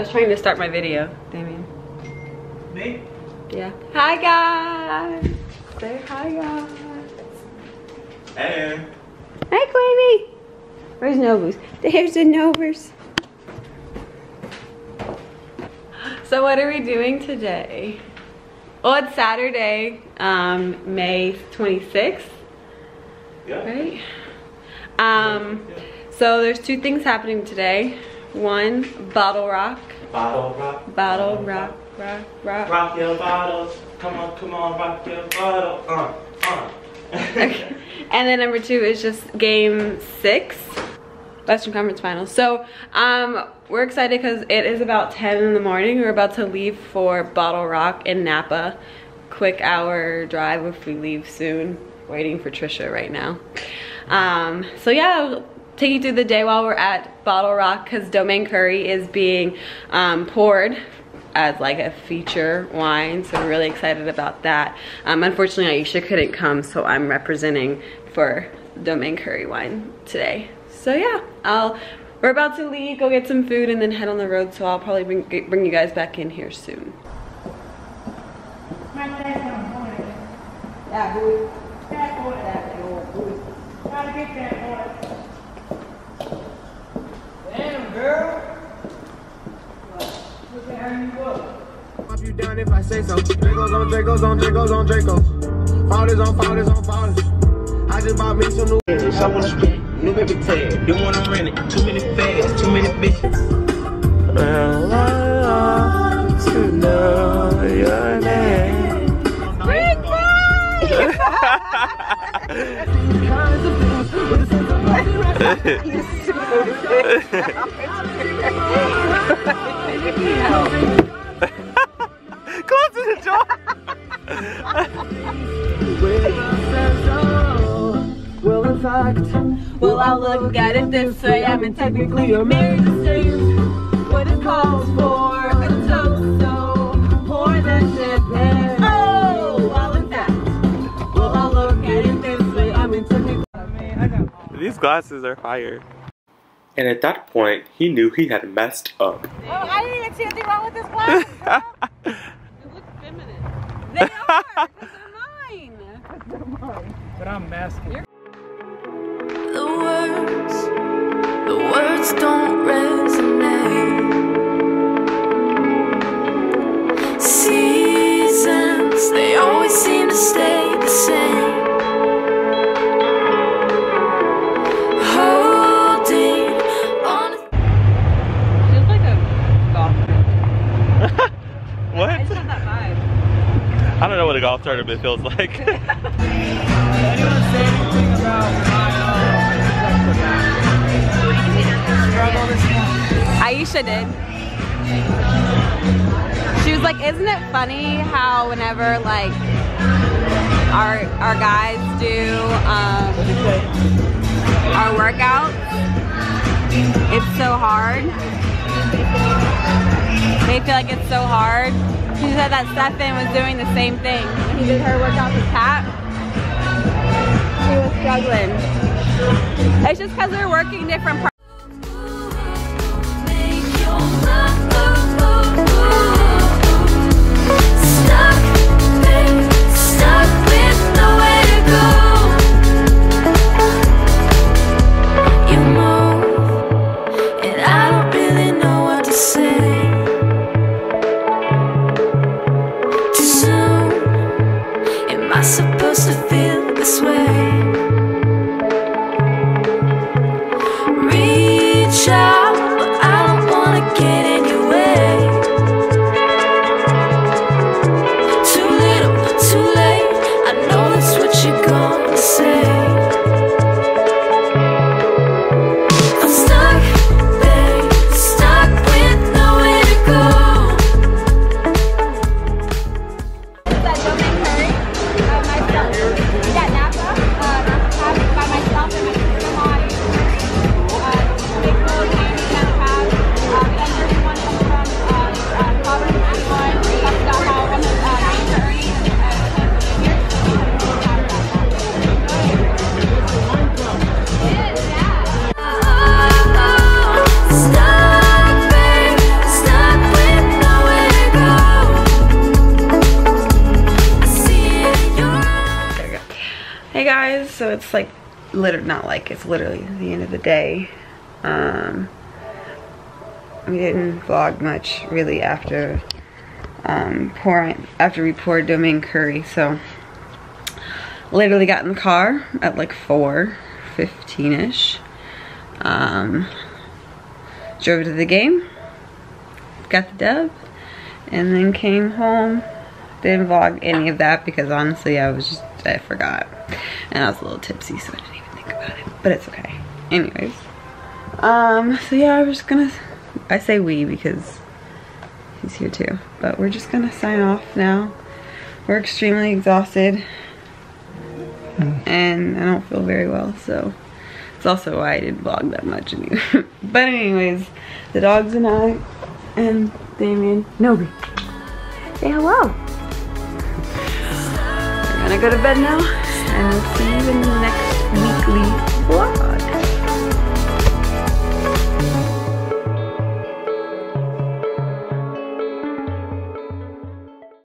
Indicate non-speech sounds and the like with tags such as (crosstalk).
was trying to start my video, Damion. Me? Yeah. Hi guys. Say hi guys. Hey. Hi Quavy. Where's Novus? There's the Novers. So what are we doing today? Well, it's Saturday, um, May 26th, Yeah. right? Um, so there's two things happening today. One, Bottle Rock. Bottle rock. Bottle Rock, Rock, Rock. Rock your bottles. Come on, come on, rock your bottle. Uh, uh. (laughs) And then number two is just game six, Western Conference Finals. So um, we're excited because it is about 10 in the morning. We're about to leave for Bottle Rock in Napa. Quick hour drive if we leave soon. Waiting for Tricia right now. Um, so yeah, Take you through the day while we're at Bottle Rock because Domaine Curry is being um, poured as like a feature wine so we're really excited about that. Um, unfortunately Ayesha couldn't come so I'm representing for Domaine Curry wine today. So yeah I'll we're about to leave go get some food and then head on the road so I'll probably bring, bring you guys back in here soon. Yeah, boy. Damn, girl. Look at how you look. Pop you down if I say so. Dracos on Dracos on Dracos on Dracos. Fathers on fathers on fathers. I just bought me some new. I wanna new baby tag. Don't wanna rent it. Too many fads, too many bitches. Well, I want to know your name. Close the door. Well, in fact, well I'll look at it this way I mean technically you're married to same what it calls for a toast oh so pour that champagne oh well in fact well I'll look at it this way I mean technically These glasses are fire. And at that point, he knew he had messed up. Oh, I didn't even see anything wrong with this glass. (laughs) Mine. But I'm masking. The words, the words don't my uh, struggle this morning? Ayesha did. She was like, isn't it funny how whenever like our our guys do um, our workouts, it's so hard. They feel like it's so hard. She said that Stefan was doing the same thing. He did her workout with Pat, she was struggling. It's just because they're working different so it's like, literally, not like, it's literally the end of the day. Um, we didn't vlog much really after um, pouring, after we poured domaine curry, so literally got in the car at like 4.15ish. Um, drove to the game, got the dub, and then came home. Didn't vlog any of that because honestly I was just, I forgot. And I was a little tipsy so I didn't even think about it, but it's okay. Anyways, um, so yeah, I was just gonna, I say we because he's here too, but we're just gonna sign off now. We're extremely exhausted and I don't feel very well, so it's also why I didn't vlog that much anyway. (laughs) but anyways, the dogs and I and Damion, Nobi, say hello gonna go to bed now and see you in the next weekly vlog.